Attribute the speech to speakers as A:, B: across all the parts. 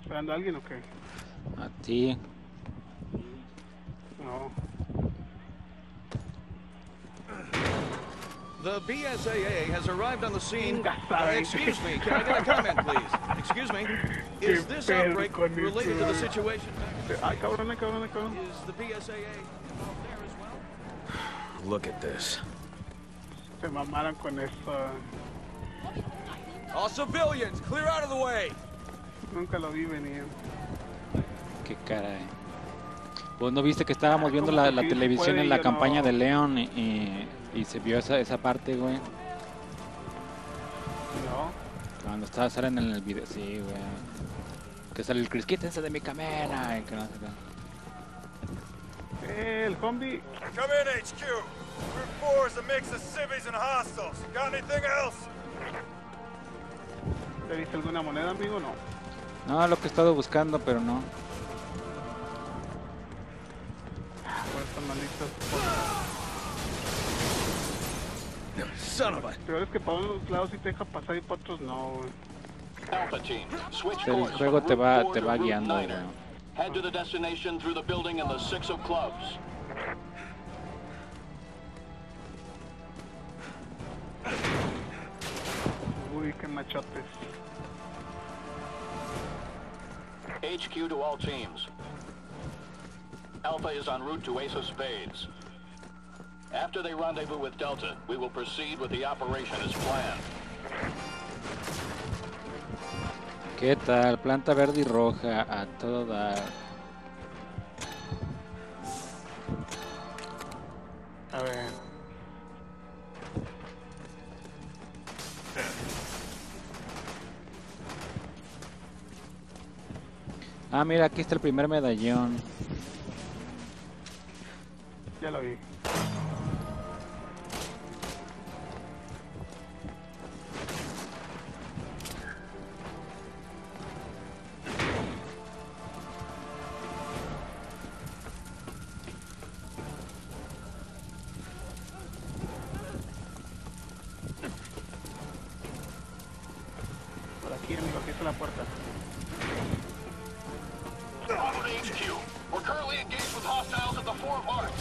A: ¿Estamos esperando a alguien o qué?
B: A ti.
A: No.
C: The BSAA has arrived on the scene. Uh, excuse me, can I get a comment, please? Excuse me. Is this outbreak related to the situation?
A: Ay, cabrón, ay, cabrón, ay, cabrón.
C: Is the BSAA involved there as well?
D: Look at this.
A: Se mamaron con esto.
C: All civilians, clear out of the way.
A: Nunca lo vi venir.
B: Qué caray. Pues no viste que estábamos viendo
A: ¿Cómo
B: la, televisión en la campaña
A: no?
B: de León y, y, y se vio esa, esa parte, güey.
A: No.
B: Cuando estaba salen en el video, sí, güey. Que sale el Chris, quítense de mi cámara. y que no sé qué.
A: Eh, el zombie.
E: Come in, HQ. Group 4 is a mix of civvies and hostiles. Got anything else?
A: ¿Te viste alguna moneda, amigo? No.
B: No, lo que he estado buscando, pero no.
A: Peor es que para unos lados sí te deja pasar y para otros no, güey.
F: Alpha team, switch
B: El juego te va-
F: Route 4
B: te va guiando,
F: 9er.
B: güey.
F: Head to the destination through the building in the six of clubs.
A: Uy, qué machotes.
F: HQ to all teams. Alpha is en route to Ace of Spades. After they rendezvous with Delta, we will proceed with the operation as planned.
B: ¿Qué tal? Planta verde y roja a todo dar.
A: A ver.
B: Ah, mira, aquí está el primer medallón.
A: Ya lo vi. Por aquí, amigo, aquí está la puerta.
F: Bravo to HQ. We're currently engaged with hostiles at the Four of Hearts.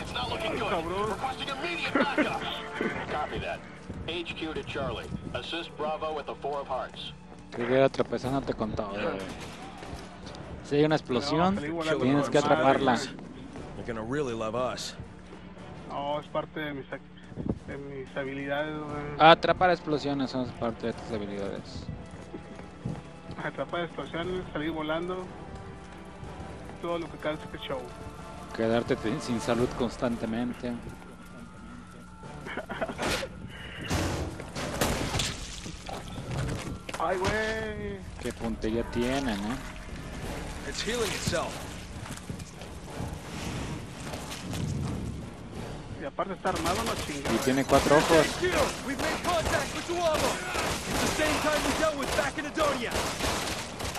F: It's not looking good. Requesting immediate backup. Copy that. HQ to Charlie. Assist Bravo with the Four of Hearts.
B: Que hubiera tropezándote con todo, güey. Si hay una explosión,
A: No,
B: tienes que atraparla.
D: gonna really love us.
A: No, es parte de mis, ac- de mis habilidades.
B: Atrapar explosiones son parte de tus habilidades.
A: Atrapar explosiones, salir volando. Todo lo que causa este show.
B: Quedarte te- sin salud constantemente.
A: Ay, güey.
B: Qué puntería tienen, ¿eh?
D: It's healing itself.
A: Y aparte está armado, no
B: Y tiene cuatro ojos.
C: HQ, we've made contact with two of them. It's the same kind we dealt with back in Adonia.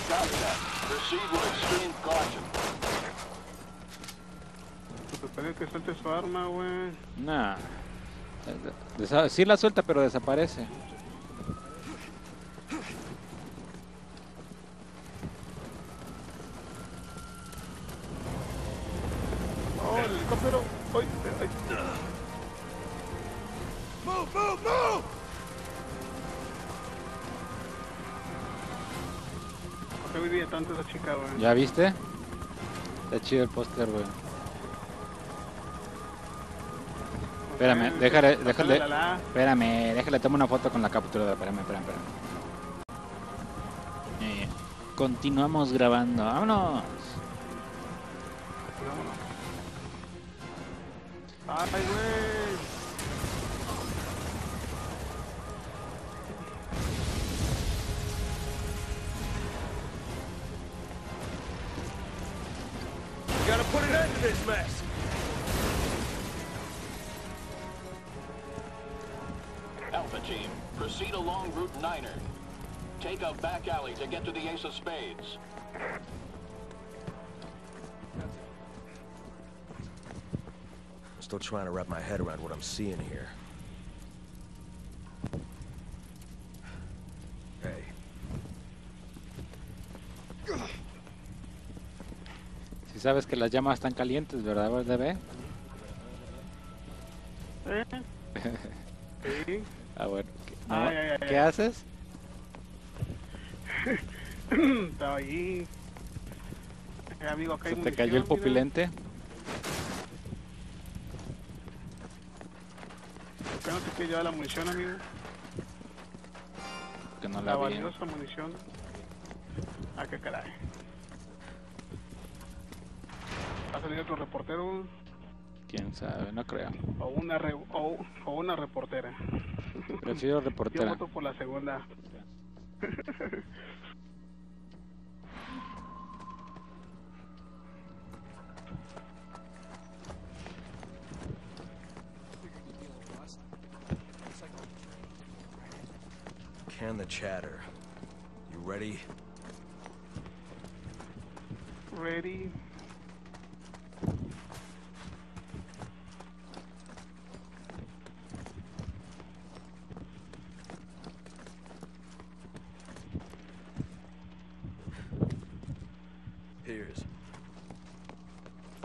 F: Copy that. Proceed with extreme caution.
A: Espero que suelte su arma, güey.
B: Nah. Desa- sí la suelta, pero desaparece.
A: Oh, el helicóptero. Ay, ay.
C: Move, move, move!
A: ¿Por qué vivía tanto esa chica, güey?
B: ¿Ya viste? Está chido el póster, güey. Espérame, déjale, déjale. Espérame, déjale, tomo una foto con la capturadora. Espérame, espérame, espérame. Eh, continuamos grabando. ¡Vámonos!
A: Vámonos.
F: team, proceed along Route 9er. Take a back alley to get to the Ace of Spades.
D: Still trying to wrap my head around what I'm seeing here.
B: Sabes que las llamas están calientes, ¿verdad, DB? ¿Qué haces?
A: Estaba allí. Eh, amigo, acá hay
B: ¿Se te cayó el
A: mira.
B: pupilente?
A: ¿Por qué no te quiere llevar la munición, amigo?
B: Que no
A: La
B: la vi.
A: valiosa munición. Ah, qué caray. ¿Va a salir otro reportero
B: Quién sabe, no creo.
A: o una, re- o, o una reportera?
B: Prefiero
A: Yo
B: reportera.
A: voto por la segunda.
D: Can the chatter. You ready?
A: Ready.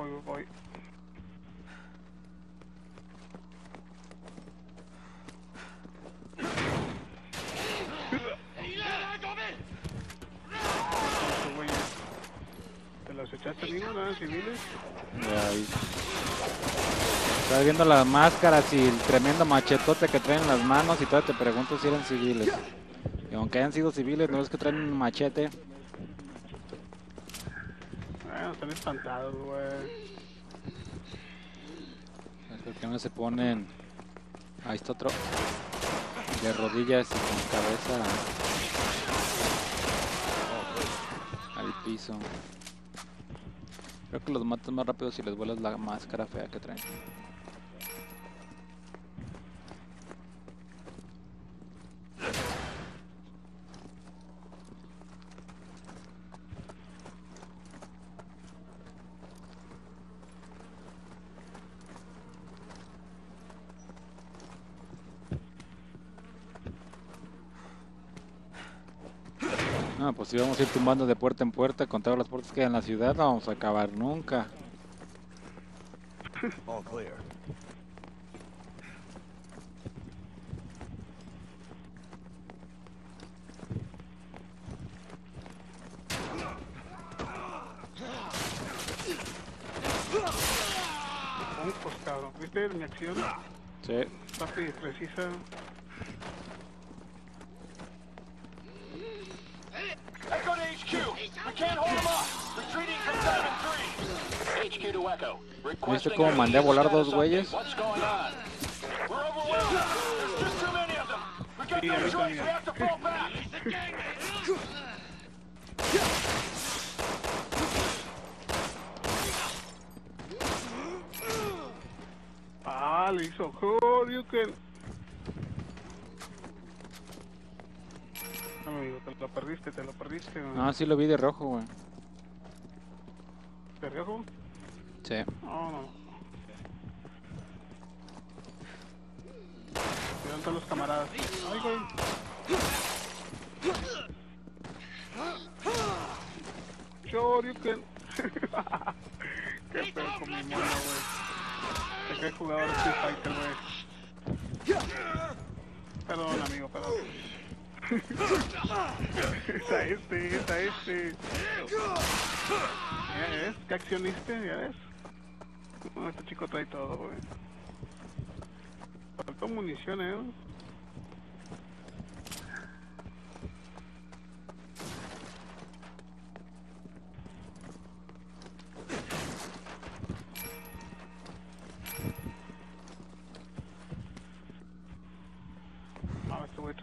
A: Voy, voy. ¿Te los echaste amigo? ¿No eran civiles?
B: Estás viendo las máscaras y el tremendo machetote que traen en las manos y todavía te pregunto si eran civiles. Y aunque hayan sido civiles, no es que traen un machete.
A: Están espantados, güey.
B: Es porque no se ponen. Ahí está otro. De rodillas y con cabeza al piso. Creo que los matas más rápido si les vuelas la máscara fea que traen. No, pues si vamos a ir tumbando de puerta en puerta con todas las puertas que hay en la ciudad, no vamos a acabar nunca.
D: All clear.
A: Pues cabrón. ¿Viste mi acción?
B: Sí.
A: Y precisa.
F: Echo to HQ. We can't hold them off. Retreating from Diamond 3. HQ to Echo. Requesting
B: cómo
F: an
B: mandé a volar dos
F: status
B: güeyes?
F: update. What's going on? We're overwhelmed. There's just too many of them. We got
A: Sí,
F: no
A: a mí
F: choice. We
A: también.
F: have to fall back.
A: Ah, le hizo Horyuken. No, te lo perdiste, te lo perdiste. güey.
B: Ah, sí lo vi de rojo, güey.
A: ¿Te riesgo?
B: Sí.
A: No, no. ¿Dónde están los camaradas? Ay, güey. Shoryuken. Qué pedo con mi mono, güey. Se cree jugador de Street Fighter, güey. Perdón, amigo, perdón. Está este, está este. ¿Ya ves? ¿Qué accioniste? ¿Ya ves? No, este chico trae todo, güey. Faltó munición, eh.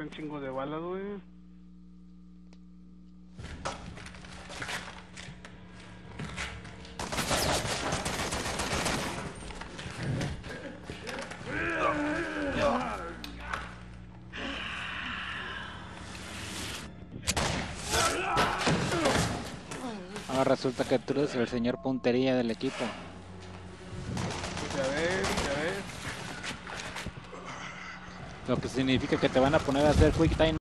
A: Un chingo de balas, güey.
B: Ahora resulta que tú eres el señor puntería del equipo. Lo que significa que te van a poner a hacer quick time